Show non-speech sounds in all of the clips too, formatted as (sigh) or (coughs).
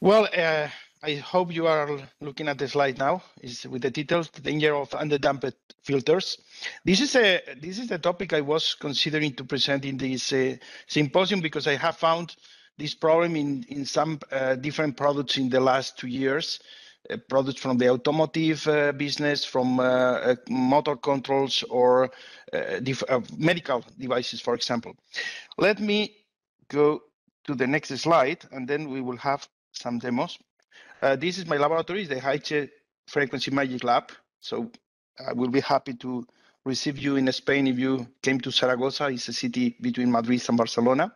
Well, uh, I hope you are looking at the slide now. Is with the details, the danger of underdamped filters. This is a this is a topic I was considering to present in this uh, symposium because I have found this problem in in some uh, different products in the last two years. Uh, products from the automotive uh, business, from uh, motor controls, or medical devices, for example. Let me go to the next slide, and then we will have some demos. Uh, this is my laboratory, the High Frequency Magic Lab. So I will be happy to receive you in Spain if you came to Zaragoza. It's a city between Madrid and Barcelona.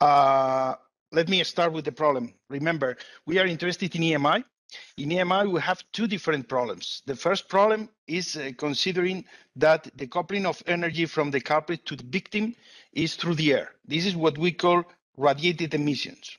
Uh, let me start with the problem. Remember, we are interested in EMI. In EMI, we have two different problems. The first problem is uh, considering that the coupling of energy from the culprit to the victim is through the air. This is what we call radiated emissions.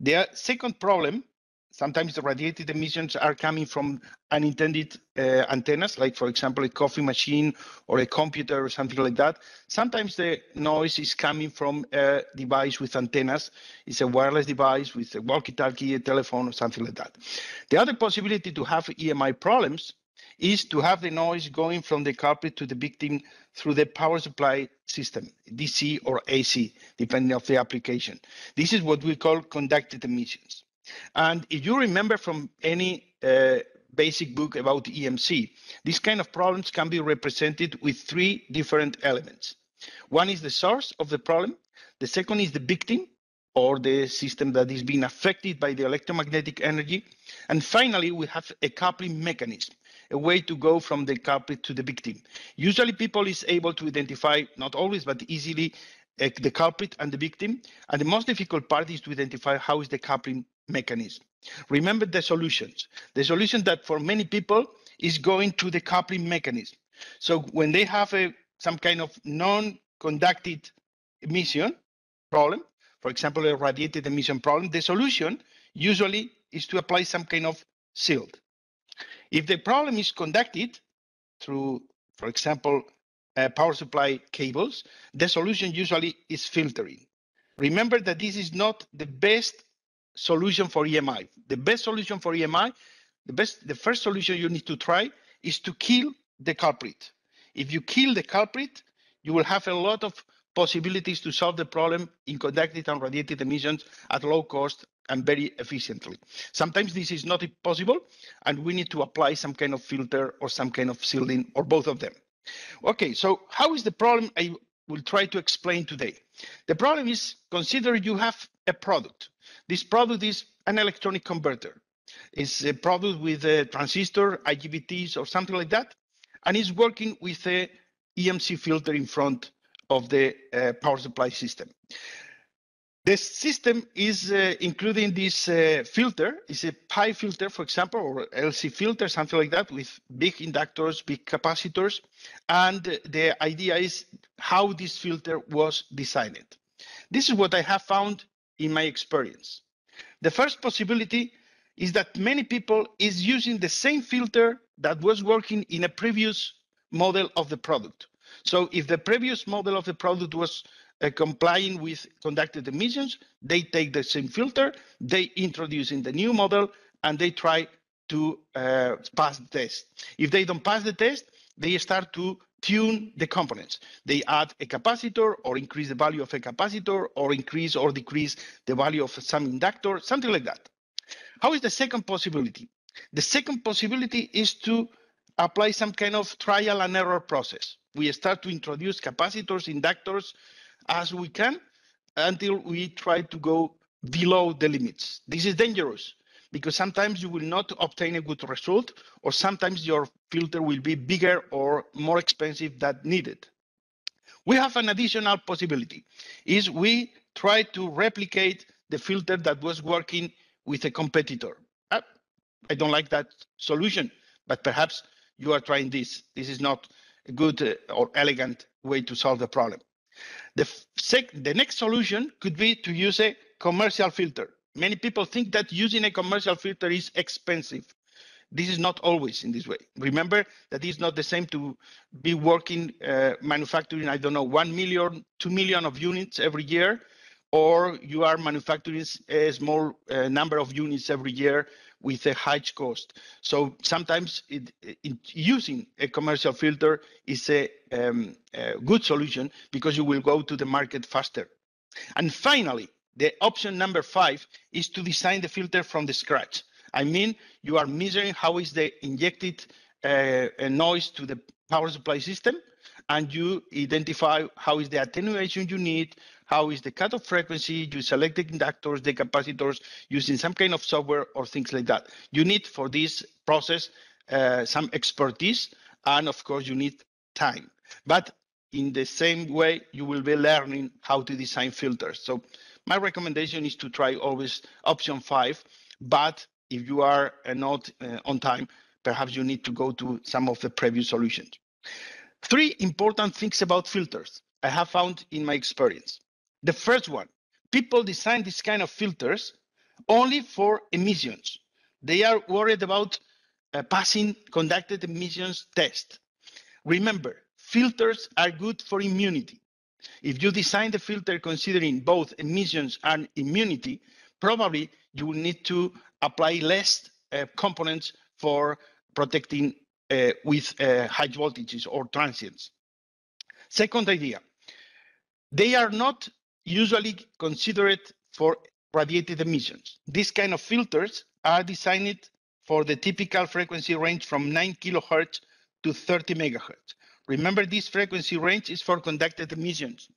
The second problem, sometimes the radiated emissions are coming from unintended uh, antennas, like for example, a coffee machine or a computer or something like that. Sometimes the noise is coming from a device with antennas. It's a wireless device with a walkie-talkie, a telephone, or something like that. The other possibility to have EMI problems is to have the noise going from the culprit to the victim through the power supply system, DC or AC, depending on the application. This is what we call conducted emissions. And if you remember from any uh, basic book about EMC, these kind of problems can be represented with three different elements. One is the source of the problem. The second is the victim, or the system that is being affected by the electromagnetic energy. And finally, we have a coupling mechanism a way to go from the culprit to the victim. Usually people is able to identify, not always, but easily uh, the culprit and the victim. And the most difficult part is to identify how is the coupling mechanism. Remember the solutions. The solution that for many people is going to the coupling mechanism. So when they have a some kind of non-conducted emission problem, for example, a radiated emission problem, the solution usually is to apply some kind of shield. If the problem is conducted through, for example, uh, power supply cables, the solution usually is filtering. Remember that this is not the best solution for EMI. The best solution for EMI, the best, the first solution you need to try is to kill the culprit. If you kill the culprit, you will have a lot of possibilities to solve the problem in conducted and radiated emissions at low cost and very efficiently. Sometimes this is not possible, and we need to apply some kind of filter or some kind of shielding or both of them. Okay, so how is the problem I will try to explain today? The problem is consider you have a product. This product is an electronic converter. It's a product with a transistor, IGBTs, or something like that, and it's working with a EMC filter in front of the uh, power supply system. The system is uh, including this uh, filter, It's a pi filter, for example, or LC filter, something like that, with big inductors, big capacitors. And the idea is how this filter was designed. This is what I have found in my experience. The first possibility is that many people is using the same filter that was working in a previous model of the product. So if the previous model of the product was uh, complying with conducted emissions, they take the same filter, they introduce in the new model, and they try to uh, pass the test. If they don't pass the test, they start to tune the components. They add a capacitor or increase the value of a capacitor or increase or decrease the value of some inductor, something like that. How is the second possibility? The second possibility is to apply some kind of trial and error process. We start to introduce capacitors, inductors, as we can until we try to go below the limits. This is dangerous because sometimes you will not obtain a good result or sometimes your filter will be bigger or more expensive than needed. We have an additional possibility is we try to replicate the filter that was working with a competitor. Uh, I don't like that solution, but perhaps you are trying this. This is not a good uh, or elegant way to solve the problem. The, the next solution could be to use a commercial filter. Many people think that using a commercial filter is expensive. This is not always in this way. Remember that it's not the same to be working, uh, manufacturing, I don't know, 1 million, 2 million of units every year or you are manufacturing a small uh, number of units every year with a high cost. So sometimes it, it, using a commercial filter is a, um, a good solution because you will go to the market faster. And finally, the option number five is to design the filter from the scratch. I mean, you are measuring how is the injected uh, noise to the power supply system, and you identify how is the attenuation you need, how is the cutoff frequency, you select the inductors, the capacitors, using some kind of software or things like that. You need for this process uh, some expertise, and of course you need time. But in the same way, you will be learning how to design filters. So my recommendation is to try always option five, but if you are uh, not uh, on time, perhaps you need to go to some of the previous solutions. Three important things about filters I have found in my experience. The first one, people design this kind of filters only for emissions. They are worried about uh, passing conducted emissions test. Remember, filters are good for immunity. If you design the filter considering both emissions and immunity, probably you will need to apply less uh, components for protecting uh, with uh, high voltages or transients. Second idea, they are not usually considered for radiated emissions. These kind of filters are designed for the typical frequency range from 9 kilohertz to 30 megahertz. Remember, this frequency range is for conducted emissions.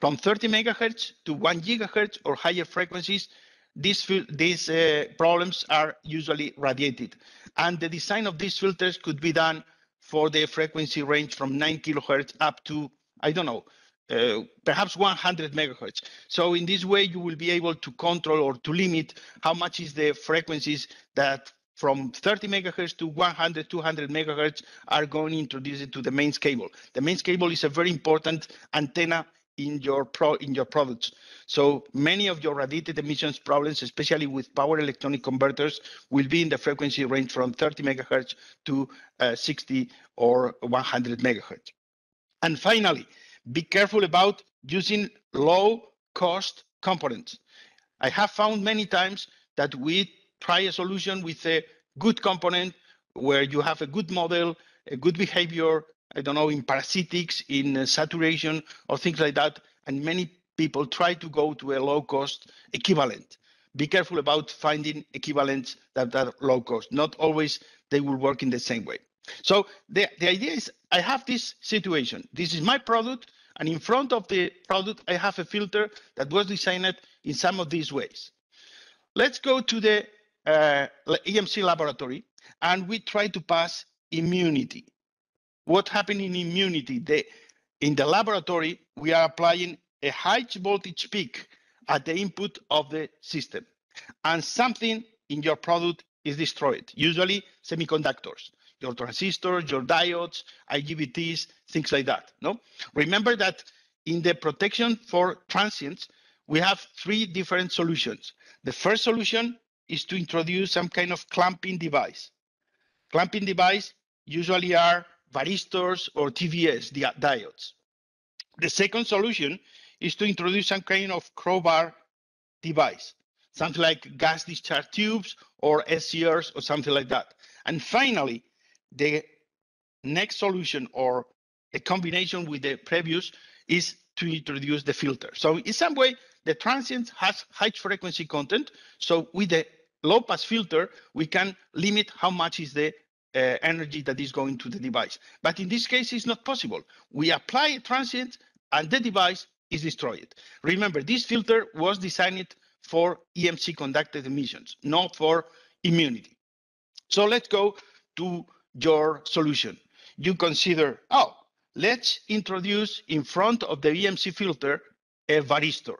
From 30 megahertz to 1 gigahertz or higher frequencies, these, these uh, problems are usually radiated. And the design of these filters could be done for the frequency range from 9 kilohertz up to, I don't know, uh, perhaps 100 megahertz. So in this way, you will be able to control or to limit how much is the frequencies that from 30 megahertz to 100, 200 megahertz are going introduced to the mains cable. The mains cable is a very important antenna in your pro in your products. So many of your radiated emissions problems, especially with power electronic converters, will be in the frequency range from 30 megahertz to uh, 60 or 100 megahertz. And finally, be careful about using low cost components. I have found many times that we try a solution with a good component where you have a good model, a good behavior, I don't know, in parasitics, in uh, saturation, or things like that. And many people try to go to a low cost equivalent. Be careful about finding equivalents that are low cost. Not always they will work in the same way. So the, the idea is I have this situation. This is my product. And in front of the product, I have a filter that was designed in some of these ways. Let's go to the uh, EMC laboratory and we try to pass immunity. What happened in immunity? The, in the laboratory, we are applying a high voltage peak at the input of the system, and something in your product is destroyed, usually semiconductors, your transistors, your diodes, IGBTs, things like that. No? Remember that in the protection for transients, we have three different solutions. The first solution is to introduce some kind of clamping device. Clamping device usually are varistors or TVS diodes. The second solution is to introduce some kind of crowbar device, something like gas discharge tubes or SCRs or something like that. And finally, the next solution or a combination with the previous is to introduce the filter. So in some way, the transient has high frequency content. So with the low pass filter, we can limit how much is the uh, energy that is going to the device. But in this case, it's not possible. We apply a transient and the device is destroyed. Remember, this filter was designed for EMC conducted emissions, not for immunity. So let's go to your solution. You consider, oh, let's introduce in front of the EMC filter a varistor.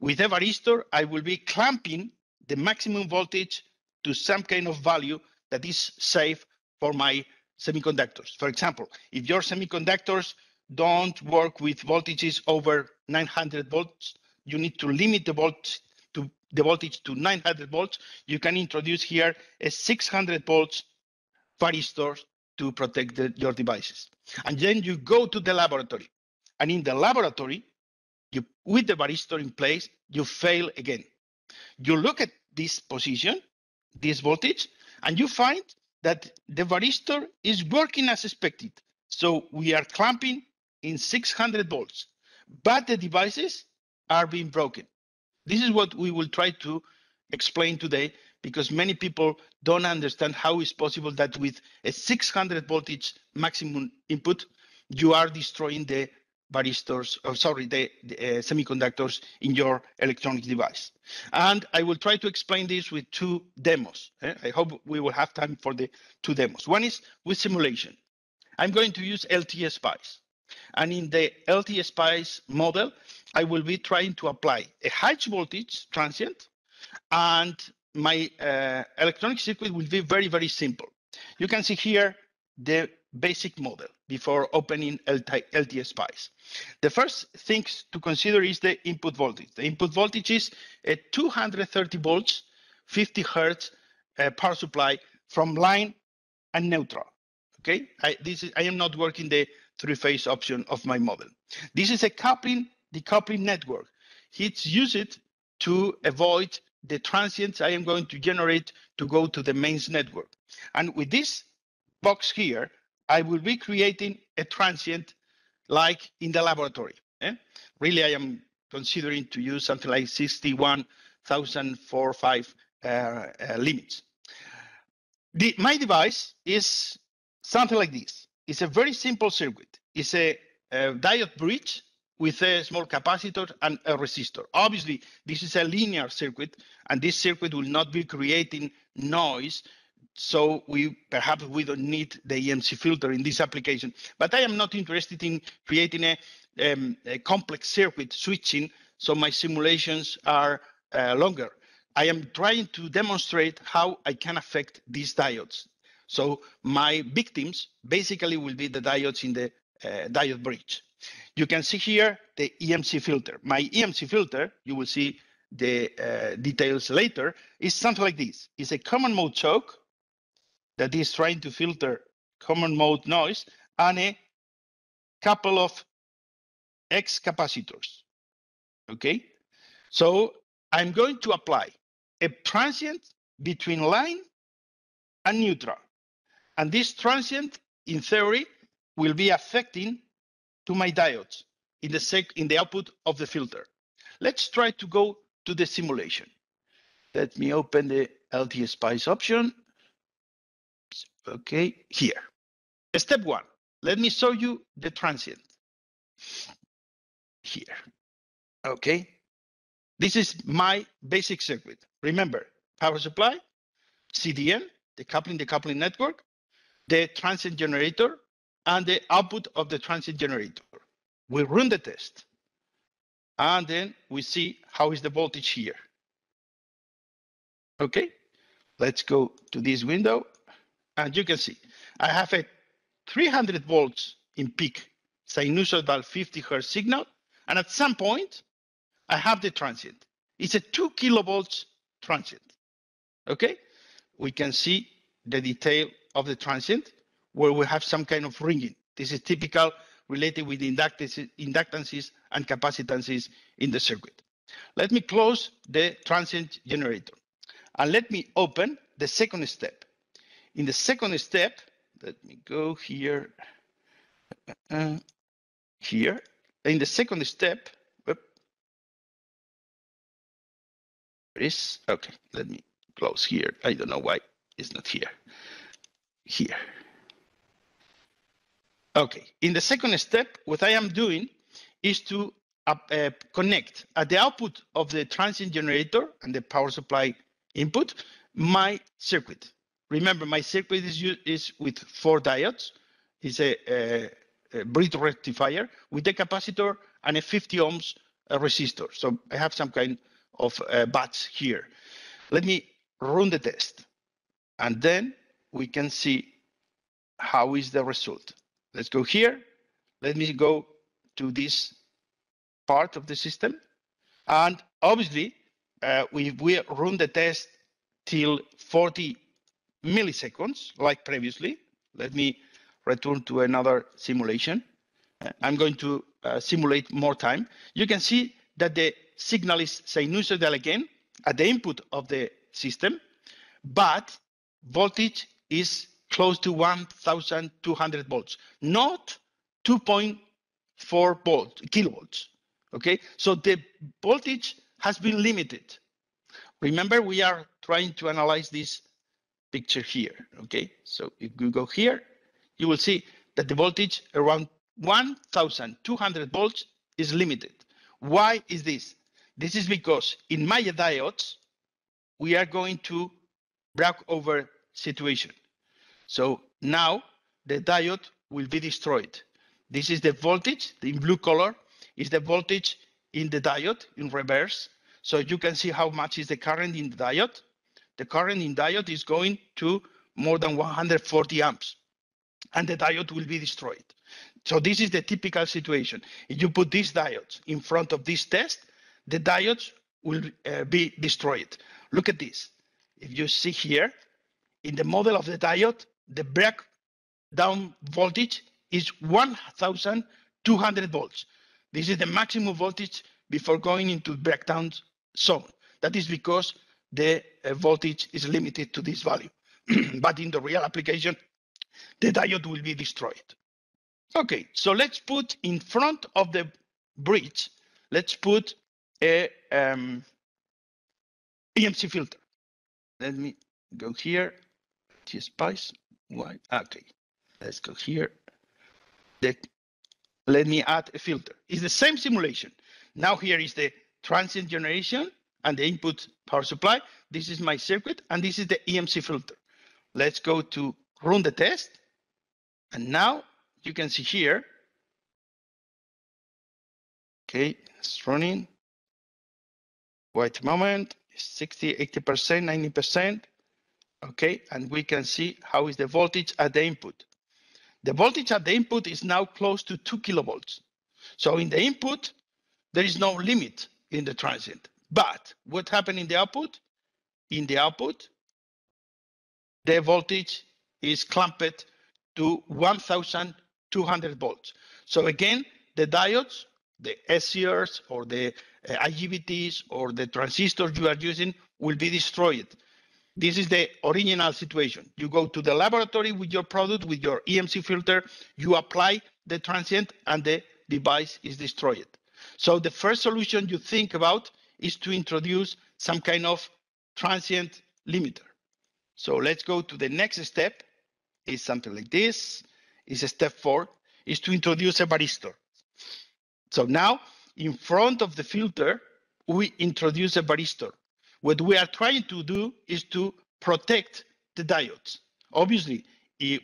With a varistor, I will be clamping the maximum voltage to some kind of value that is safe for my semiconductors. For example, if your semiconductors don't work with voltages over 900 volts, you need to limit the voltage to the voltage to 900 volts. You can introduce here a 600 volts varistor to protect the, your devices. And then you go to the laboratory. And in the laboratory, you with the varistor in place, you fail again. You look at this position, this voltage, and you find that the varistor is working as expected. So we are clamping in 600 volts, but the devices are being broken. This is what we will try to explain today because many people don't understand how it's possible that with a 600 voltage maximum input, you are destroying the varistors, or sorry, the, the uh, semiconductors in your electronic device. And I will try to explain this with two demos. Eh? I hope we will have time for the two demos. One is with simulation. I'm going to use LT Spice. And in the LT Spice model, I will be trying to apply a high voltage transient and my uh, electronic circuit will be very, very simple. You can see here the basic model before opening LT, LT The first things to consider is the input voltage. The input voltage is a 230 volts, 50 hertz uh, power supply from line and neutral. Okay, I, this is, I am not working the three-phase option of my model. This is a coupling decoupling network. It's used to avoid the transients I am going to generate to go to the mains network. And with this box here, I will be creating a transient like in the laboratory. Eh? Really, I am considering to use something like 61,045 uh, uh, limits. The, my device is something like this. It's a very simple circuit. It's a, a diode bridge with a small capacitor and a resistor. Obviously, this is a linear circuit, and this circuit will not be creating noise so we perhaps we don't need the EMC filter in this application. But I am not interested in creating a, um, a complex circuit switching, so my simulations are uh, longer. I am trying to demonstrate how I can affect these diodes. So my victims basically will be the diodes in the uh, diode bridge. You can see here the EMC filter. My EMC filter, you will see the uh, details later, is something like this. It's a common mode choke that is trying to filter common mode noise and a couple of X capacitors. Okay, so I'm going to apply a transient between line and neutral. And this transient, in theory, will be affecting to my diodes in the sec in the output of the filter. Let's try to go to the simulation. Let me open the LT Spice option okay, here. Step one, let me show you the transient here, okay? This is my basic circuit. Remember, power supply, CDN, the coupling decoupling network, the transient generator, and the output of the transient generator. We run the test, and then we see how is the voltage here. Okay, let's go to this window and you can see, I have a 300 volts in peak sinusoidal 50 hertz signal. And at some point, I have the transient. It's a two kilovolts transient. Okay, we can see the detail of the transient where we have some kind of ringing. This is typical related with inductances and capacitances in the circuit. Let me close the transient generator and let me open the second step. In the second step, let me go here, uh, here. In the second step, whoop, is okay. Let me close here. I don't know why it's not here. Here. Okay. In the second step, what I am doing is to uh, uh, connect at the output of the transient generator and the power supply input my circuit. Remember, my circuit is, is with four diodes. It's a, a, a bridge rectifier with a capacitor and a 50 ohms uh, resistor. So I have some kind of uh, bats here. Let me run the test. And then we can see how is the result. Let's go here. Let me go to this part of the system. And obviously, uh, we, we run the test till 40 milliseconds, like previously. Let me return to another simulation. I'm going to uh, simulate more time. You can see that the signal is sinusoidal again at the input of the system, but voltage is close to 1,200 volts, not 2.4 volts, kilovolts. Okay, so the voltage has been limited. Remember, we are trying to analyze this picture here. Okay, so if we go here, you will see that the voltage around 1,200 volts is limited. Why is this? This is because in Maya diodes, we are going to break over situation. So now the diode will be destroyed. This is the voltage, the blue color is the voltage in the diode in reverse. So you can see how much is the current in the diode. The current in diode is going to more than 140 amps and the diode will be destroyed. So this is the typical situation. If you put these diodes in front of this test, the diodes will uh, be destroyed. Look at this. If you see here, in the model of the diode, the breakdown voltage is 1,200 volts. This is the maximum voltage before going into breakdown zone. That is because the uh, voltage is limited to this value. (clears throat) but in the real application, the diode will be destroyed. Okay, so let's put in front of the bridge, let's put a um, EMC filter. Let me go here, T-Spice, why, okay, let's go here. The, let me add a filter. It's the same simulation. Now here is the transient generation and the input power supply. This is my circuit and this is the EMC filter. Let's go to run the test. And now you can see here, okay, it's running. Wait a moment, 60, 80%, 90%. Okay, and we can see how is the voltage at the input. The voltage at the input is now close to two kilovolts. So in the input, there is no limit in the transient. But what happened in the output? In the output, the voltage is clamped to 1,200 volts. So again, the diodes, the SCRs or the uh, IGBTs or the transistors you are using will be destroyed. This is the original situation. You go to the laboratory with your product, with your EMC filter, you apply the transient and the device is destroyed. So the first solution you think about is to introduce some kind of transient limiter. So let's go to the next step is something like this. Is a step four is to introduce a varistor. So now in front of the filter, we introduce a varistor. What we are trying to do is to protect the diodes. Obviously,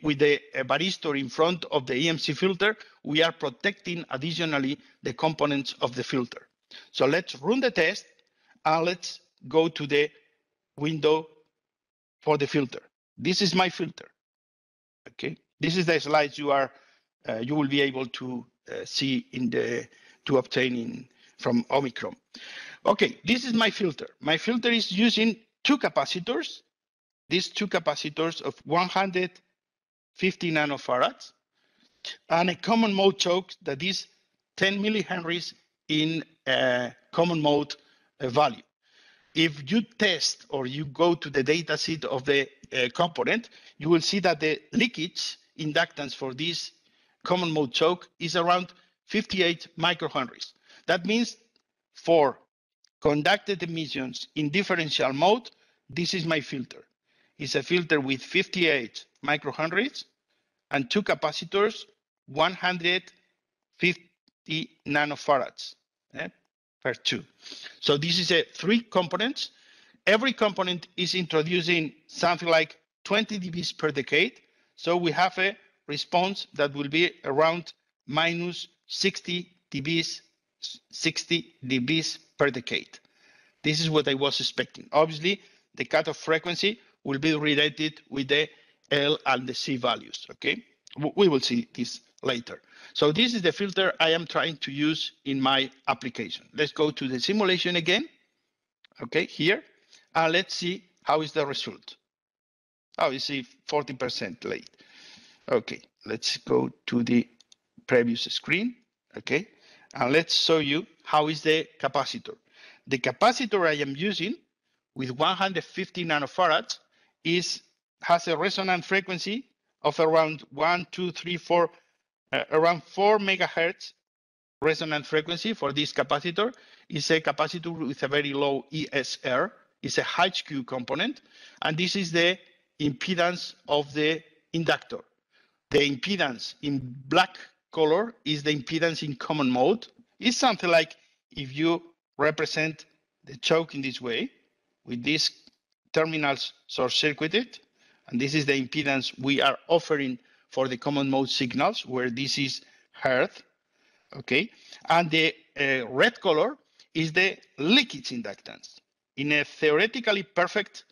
with the varistor in front of the EMC filter, we are protecting additionally the components of the filter. So let's run the test and let's go to the window for the filter. This is my filter. Okay, this is the slides you are uh, you will be able to uh, see in the to obtain in from Omicron. Okay, this is my filter. My filter is using two capacitors. These two capacitors of 150 nanofarads and a common mode choke that is 10 millihenries in a common mode uh, value if you test or you go to the data sheet of the uh, component, you will see that the leakage inductance for this common mode choke is around 58 microhenries. That means for conducted emissions in differential mode, this is my filter. It's a filter with 58 microhenries and two capacitors, 150 nanofarads. Eh? per two. So this is a three components. Every component is introducing something like 20 dBs per decade. So we have a response that will be around minus 60 dBs, 60 dBs per decade. This is what I was expecting. Obviously, the cutoff frequency will be related with the L and the C values, okay? We will see this later. So this is the filter I am trying to use in my application. Let's go to the simulation again. Okay, here. And let's see how is the result. Oh, you see 40% late. Okay, let's go to the previous screen, okay? And let's show you how is the capacitor. The capacitor I am using with 150 nanofarads is has a resonant frequency of around one, two, three, four, uh, around four megahertz resonant frequency for this capacitor. Is a capacitor with a very low ESR. It's a HQ component, and this is the impedance of the inductor. The impedance in black color is the impedance in common mode. It's something like if you represent the choke in this way, with these terminals short circuited, and this is the impedance we are offering for the common mode signals, where this is heard, okay? And the uh, red color is the leakage inductance. In a theoretically perfect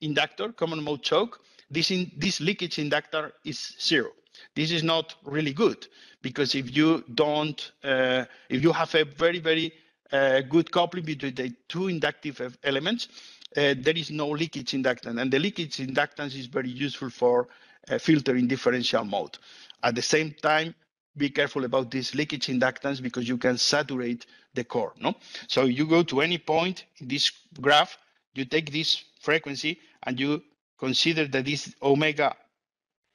inductor, common mode choke, this, in, this leakage inductor is zero. This is not really good because if you don't, uh, if you have a very, very uh, good coupling between the two inductive elements, uh, there is no leakage inductance. And the leakage inductance is very useful for uh, filtering differential mode. At the same time, be careful about this leakage inductance because you can saturate the core. No, so you go to any point in this graph, you take this frequency and you consider that this omega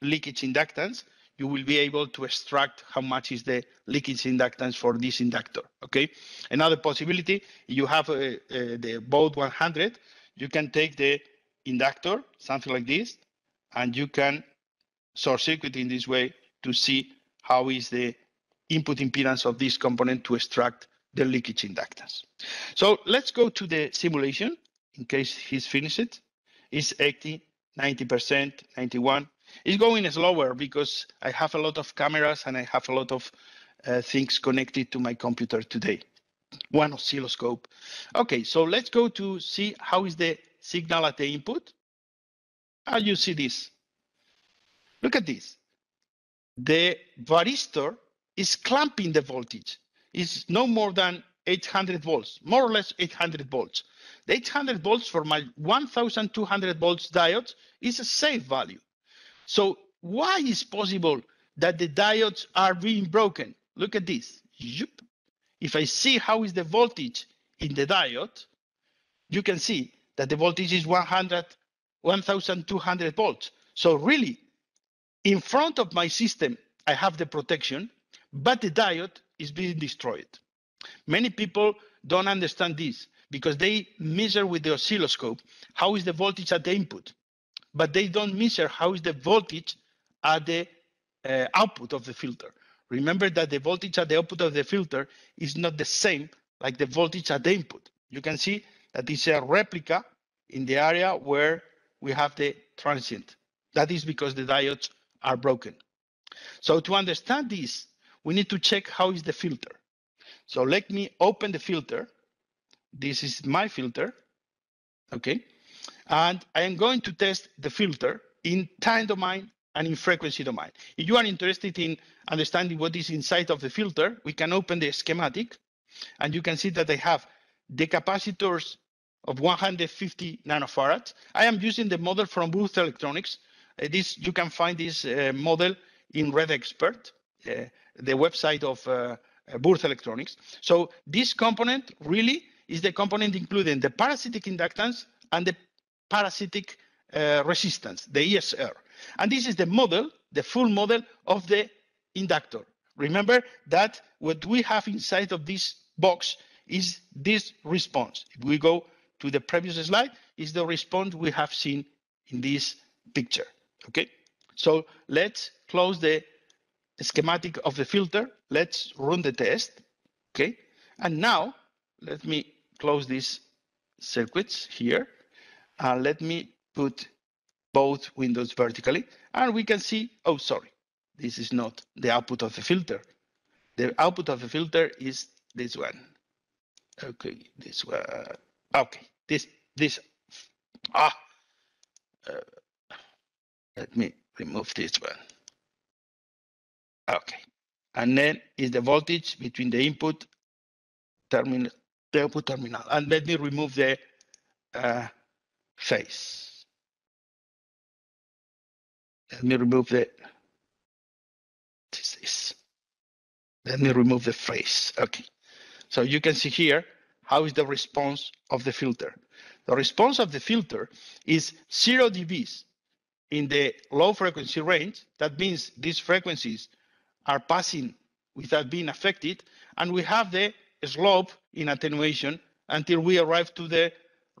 leakage inductance, you will be able to extract how much is the leakage inductance for this inductor. Okay. Another possibility, you have uh, uh, the Bode 100, you can take the inductor, something like this, and you can short circuit in this way to see how is the input impedance of this component to extract the leakage inductance. So let's go to the simulation in case he's finished it. It's 80, 90%, 91. It's going slower because I have a lot of cameras and I have a lot of uh, things connected to my computer today. One oscilloscope. Okay, so let's go to see how is the signal at the input. How you see this? Look at this. The varistor is clamping the voltage. It's no more than 800 volts, more or less 800 volts. The 800 volts for my 1200 volts diode is a safe value. So why is possible that the diodes are being broken? Look at this. If I see how is the voltage in the diode, you can see that the voltage is 100, 1200 volts. So really, in front of my system, I have the protection, but the diode is being destroyed. Many people don't understand this because they measure with the oscilloscope how is the voltage at the input, but they don't measure how is the voltage at the uh, output of the filter. Remember that the voltage at the output of the filter is not the same like the voltage at the input. You can see that it's a replica in the area where we have the transient. That is because the diodes are broken. So to understand this, we need to check how is the filter. So let me open the filter. This is my filter, okay? And I am going to test the filter in time domain and in frequency domain. If you are interested in understanding what is inside of the filter, we can open the schematic and you can see that I have the capacitors of 150 nanofarads. I am using the model from Würth Electronics. Uh, this You can find this uh, model in REDEXPERT, uh, the website of uh, Würth Electronics. So this component really is the component including the parasitic inductance and the parasitic uh, resistance, the ESR. And this is the model, the full model of the inductor. Remember that what we have inside of this box is this response. If we go to the previous slide, is the response we have seen in this picture. Okay, so let's close the schematic of the filter. Let's run the test. Okay, and now let me close these circuits here. And let me put both windows vertically. And we can see, oh, sorry, this is not the output of the filter. The output of the filter is this one. Okay, this one. Okay, this, this, ah, uh, let me remove this one. Okay, and then is the voltage between the input terminal, the output terminal. And let me remove the uh, phase. Let me remove the, this Let me remove the phase. Okay. So you can see here how is the response of the filter. The response of the filter is zero dBs in the low frequency range. That means these frequencies are passing without being affected. And we have the slope in attenuation until we arrive to the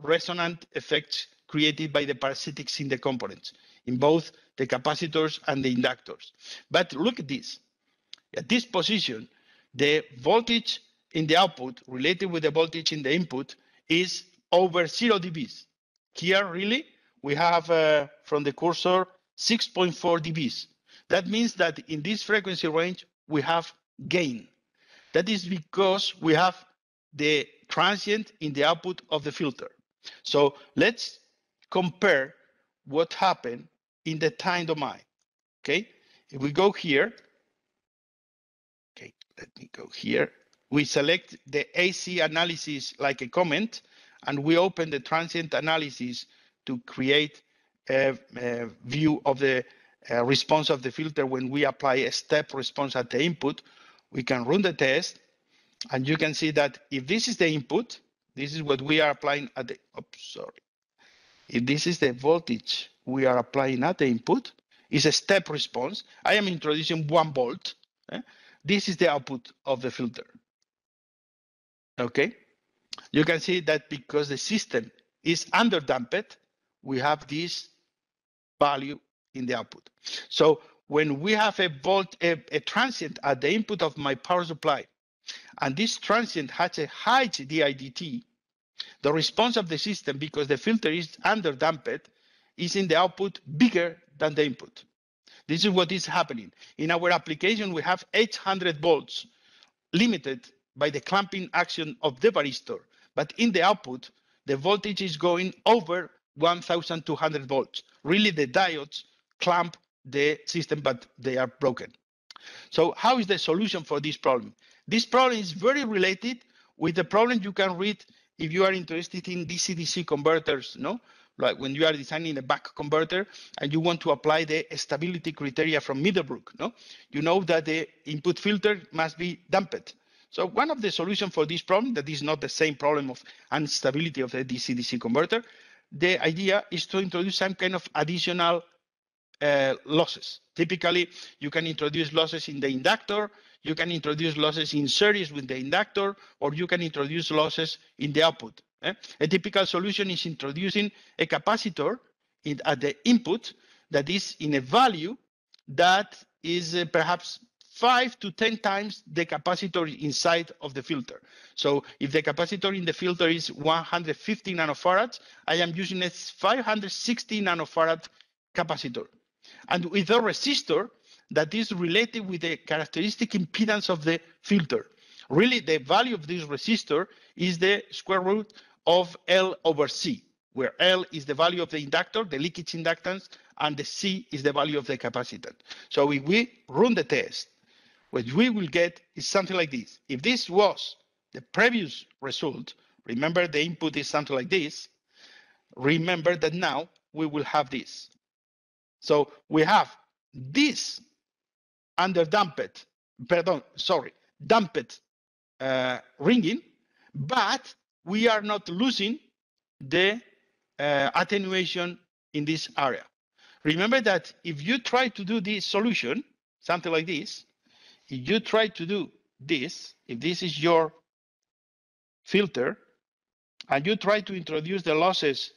resonant effects created by the parasitics in the components, in both the capacitors and the inductors. But look at this. At this position, the voltage in the output related with the voltage in the input is over 0 dBs. Here, really, we have uh, from the cursor 6.4 dBs. That means that in this frequency range, we have gain. That is because we have the transient in the output of the filter. So let's compare what happened in the time domain. Okay, if we go here, okay, let me go here. We select the AC analysis like a comment, and we open the transient analysis to create a, a view of the uh, response of the filter when we apply a step response at the input. We can run the test, and you can see that if this is the input, this is what we are applying at the, sorry. If this is the voltage we are applying at the input, is a step response. I am introducing one volt. Eh? This is the output of the filter. Okay, you can see that because the system is under damped, we have this value in the output. So when we have a volt, a, a transient at the input of my power supply, and this transient has a high DIDT, the response of the system, because the filter is underdamped, is in the output bigger than the input. This is what is happening. In our application, we have 800 volts limited by the clamping action of the varistor. But in the output, the voltage is going over 1,200 volts. Really, the diodes clamp the system, but they are broken. So how is the solution for this problem? This problem is very related with the problem you can read if you are interested in DC-DC converters, no? Like when you are designing a buck converter and you want to apply the stability criteria from Middlebrook, no? You know that the input filter must be damped. So one of the solutions for this problem, that is not the same problem of instability of the DC-DC converter, the idea is to introduce some kind of additional uh, losses. Typically, you can introduce losses in the inductor, you can introduce losses in series with the inductor, or you can introduce losses in the output. Eh? A typical solution is introducing a capacitor in, at the input that is in a value that is uh, perhaps five to 10 times the capacitor inside of the filter. So if the capacitor in the filter is 150 nanofarads, I am using a 560 nanofarad capacitor. And with a resistor that is related with the characteristic impedance of the filter. Really, the value of this resistor is the square root of L over C, where L is the value of the inductor, the leakage inductance, and the C is the value of the capacitance. So if we run the test, what we will get is something like this. If this was the previous result, remember the input is something like this, remember that now we will have this. So we have this under damped, pardon, sorry, damped uh, ringing, but we are not losing the uh, attenuation in this area. Remember that if you try to do this solution, something like this, if you try to do this, if this is your filter, and you try to introduce the losses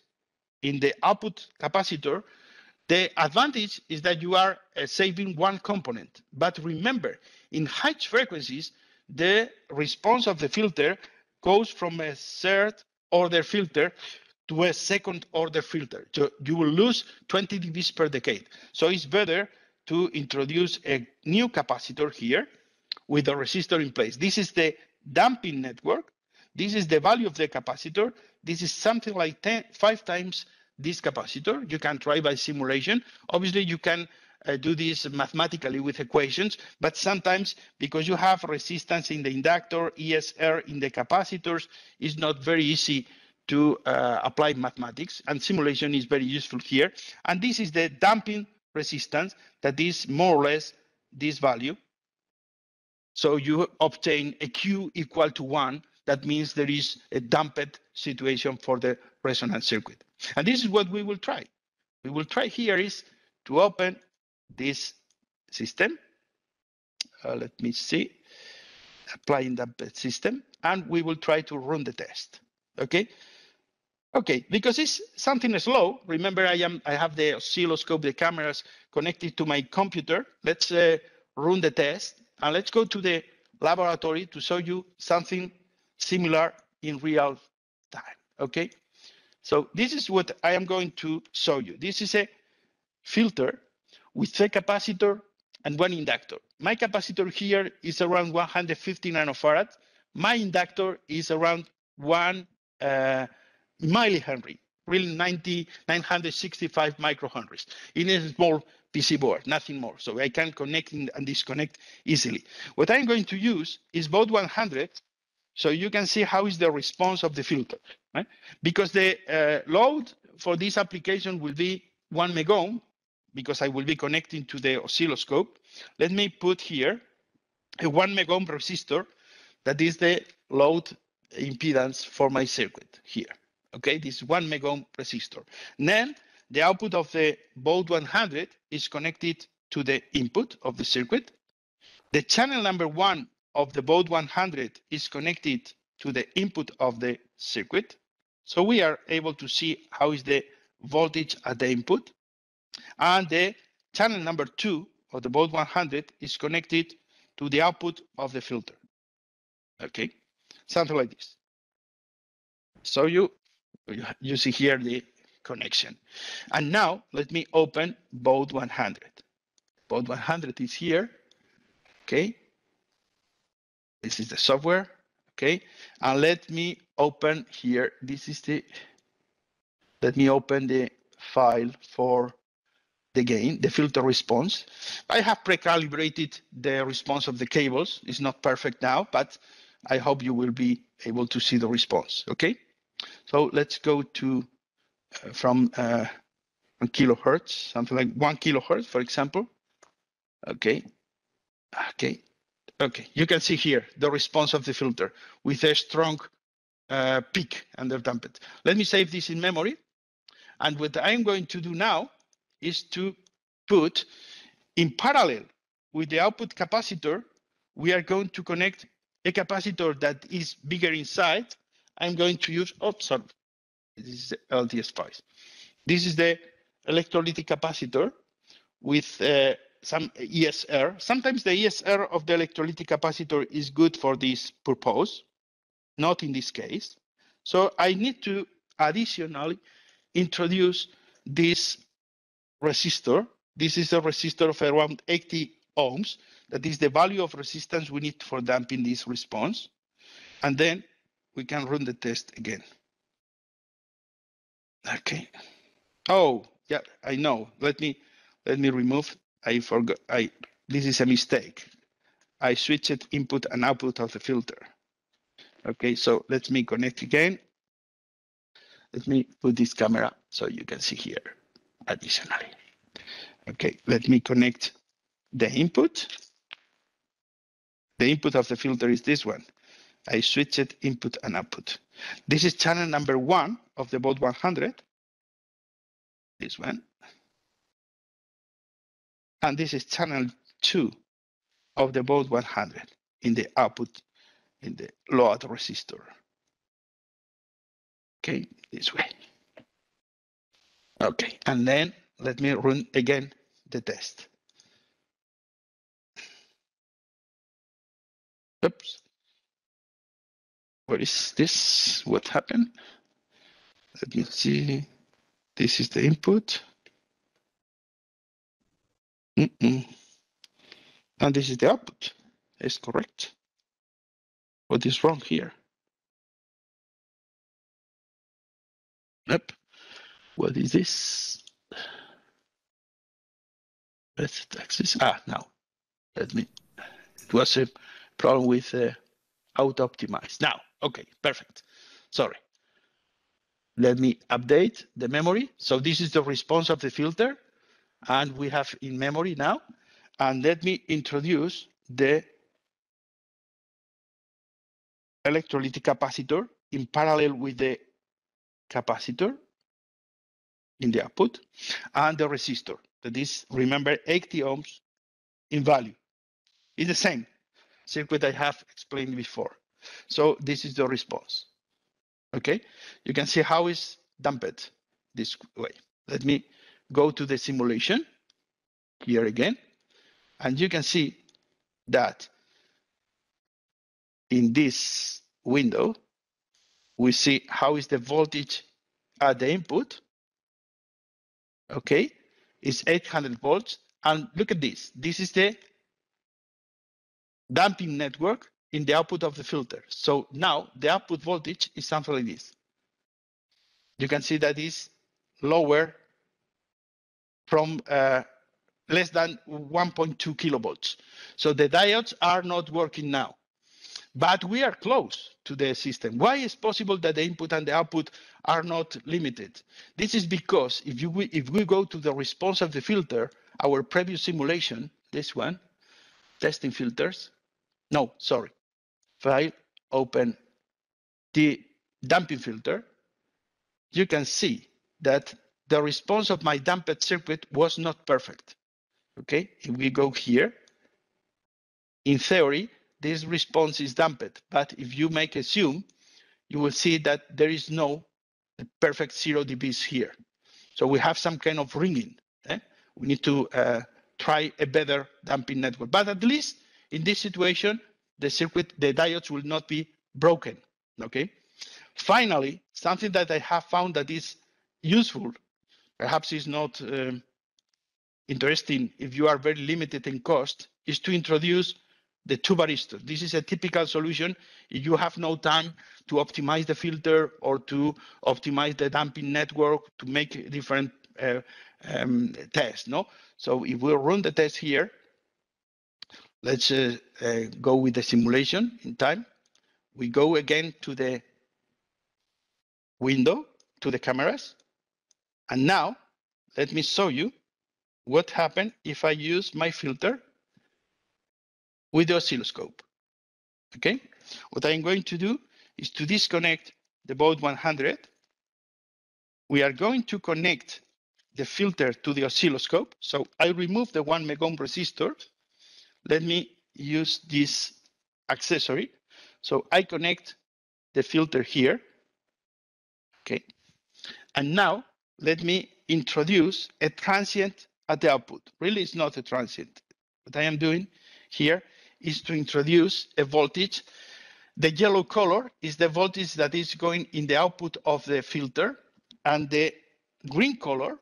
in the output capacitor, the advantage is that you are uh, saving one component. But remember, in high frequencies, the response of the filter goes from a third order filter to a second order filter. So you will lose 20 dBs per decade. So it's better to introduce a new capacitor here with a resistor in place. This is the damping network. This is the value of the capacitor. This is something like 10, five times this capacitor. You can try by simulation. Obviously, you can uh, do this mathematically with equations, but sometimes because you have resistance in the inductor, ESR in the capacitors, it's not very easy to uh, apply mathematics, and simulation is very useful here. And this is the damping resistance that is more or less this value. So you obtain a Q equal to one. That means there is a damped situation for the resonance circuit. And this is what we will try. We will try here is to open this system. Uh, let me see, applying damped system, and we will try to run the test. Okay. Okay, because it's something slow. Remember, I am I have the oscilloscope, the cameras connected to my computer. Let's uh, run the test and let's go to the laboratory to show you something similar in real time. Okay, so this is what I am going to show you. This is a filter with a capacitor and one inductor. My capacitor here is around 150 nanofarad. My inductor is around one uh, millihenry, really 90, 965 microhenries in a small PC board, nothing more. So I can connect and disconnect easily. What I'm going to use is Bode 100, so you can see how is the response of the filter. Right? Because the uh, load for this application will be one megohm, because I will be connecting to the oscilloscope. Let me put here a one megohm resistor that is the load impedance for my circuit here. Okay, this one megohm resistor. Then the output of the Bode 100 is connected to the input of the circuit. The channel number one of the Bode 100 is connected to the input of the circuit. So we are able to see how is the voltage at the input. And the channel number two of the Bode 100 is connected to the output of the filter. Okay, something like this. So you you see here the connection. And now let me open baud 100. Bode 100 is here. Okay. This is the software. Okay. And let me open here. This is the, let me open the file for the gain, the filter response. I have pre-calibrated the response of the cables. It's not perfect now, but I hope you will be able to see the response. Okay. So let's go to uh, from uh, one kilohertz, something like one kilohertz, for example. Okay, okay, okay. You can see here the response of the filter with a strong uh, peak under damped. Let me save this in memory. And what I'm going to do now is to put in parallel with the output capacitor, we are going to connect a capacitor that is bigger inside I'm going to use, oh, sorry, this is the LTspice. This is the electrolytic capacitor with uh, some ESR. Sometimes the ESR of the electrolytic capacitor is good for this purpose, not in this case. So I need to additionally introduce this resistor. This is a resistor of around 80 ohms. That is the value of resistance we need for damping this response. And then we can run the test again. Okay. Oh, yeah, I know. Let me let me remove. I forgot. I this is a mistake. I switched input and output of the filter. Okay, so let me connect again. Let me put this camera so you can see here additionally. Okay, let me connect the input. The input of the filter is this one. I switched input and output. This is channel number one of the Bode 100. This one. And this is channel two of the Bode 100 in the output in the load resistor. Okay, this way. Okay, and then let me run again the test. Oops. What is this? What happened? Let me see. This is the input. Mm -mm. And this is the output. Is correct. What is wrong here? Yep. What is this? Let's access. Ah, now. Let me. It was a problem with uh, auto optimize. Now, Okay, perfect. Sorry. Let me update the memory. So this is the response of the filter and we have in memory now. And let me introduce the electrolytic capacitor in parallel with the capacitor in the output and the resistor. That is remember 80 ohms in value. It's the same circuit i have explained before. So this is the response. Okay? You can see how is damped this way. Let me go to the simulation here again and you can see that in this window we see how is the voltage at the input okay? It's 800 volts and look at this. This is the damping network in the output of the filter. So now the output voltage is something like this. You can see that is lower from uh, less than 1.2 kilovolts so the diodes are not working now but we are close to the system. Why is possible that the input and the output are not limited? This is because if, you, if we go to the response of the filter, our previous simulation, this one, testing filters, no, sorry, file, open the damping filter, you can see that the response of my damped circuit was not perfect. Okay, if we go here, in theory, this response is damped. But if you make a zoom, you will see that there is no perfect zero dBs here. So we have some kind of ringing. Eh? We need to uh, try a better damping network. But at least in this situation, the circuit, the diodes will not be broken. Okay. Finally, something that I have found that is useful, perhaps is not um, interesting if you are very limited in cost, is to introduce the two varistors. This is a typical solution if you have no time to optimize the filter or to optimize the damping network to make different uh, um, tests. No, so if we run the test here, let's uh, uh, go with the simulation in time. We go again to the window to the cameras, and now let me show you what happened if I use my filter with the oscilloscope. Okay, what I'm going to do is to disconnect the Bode 100. We are going to connect the filter to the oscilloscope. So I remove the one megohm resistor. Let me use this accessory. So I connect the filter here. Okay. And now let me introduce a transient at the output. Really, it's not a transient. What I am doing here is to introduce a voltage. The yellow color is the voltage that is going in the output of the filter, and the green color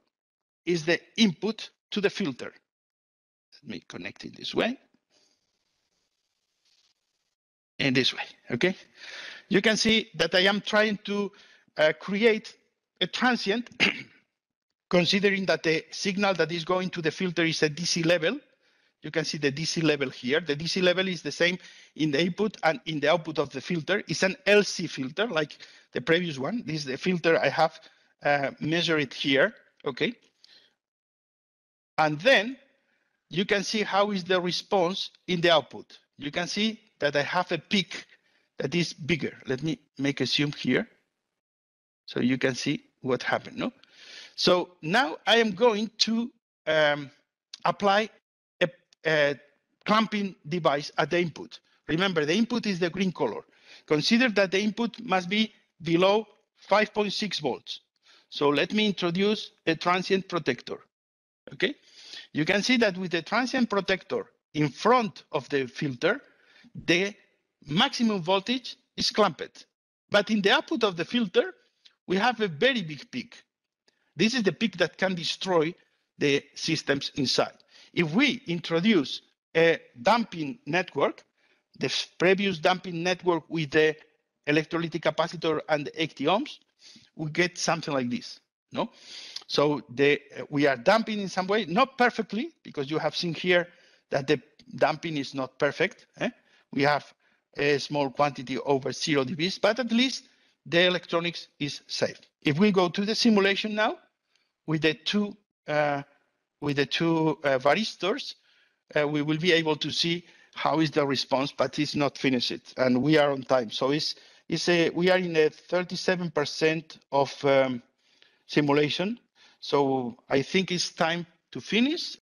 is the input to the filter. Let me connect it this way. In this way, okay? You can see that I am trying to uh, create a transient (coughs) considering that the signal that is going to the filter is a DC level, you can see the DC level here. The DC level is the same in the input and in the output of the filter. It's an LC filter like the previous one. This is the filter I have uh, measured here, okay? And then you can see how is the response in the output. You can see that I have a peak that is bigger. Let me make a zoom here so you can see what happened. No? So now I am going to um, apply a clamping device at the input. Remember, the input is the green color. Consider that the input must be below 5.6 volts. So let me introduce a transient protector. Okay, you can see that with the transient protector in front of the filter, the maximum voltage is clamped. But in the output of the filter, we have a very big peak. This is the peak that can destroy the systems inside. If we introduce a damping network, the previous damping network with the electrolytic capacitor and the 80 ohms, we get something like this. No, so the we are damping in some way, not perfectly, because you have seen here that the damping is not perfect. Eh? We have a small quantity over zero dBs, but at least the electronics is safe. If we go to the simulation now with the two uh, with the two uh, varistors, uh, we will be able to see how is the response, but it's not finished, and we are on time. So it's it's a we are in a 37% of um, simulation. So I think it's time to finish